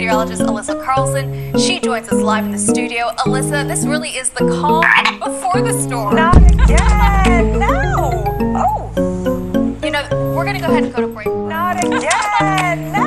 meteorologist Alissa Carlson. She joins us live in the studio. Alissa, this really is the calm before the storm. Not again. No. Oh, You know, we're going to go ahead and go to break. not again.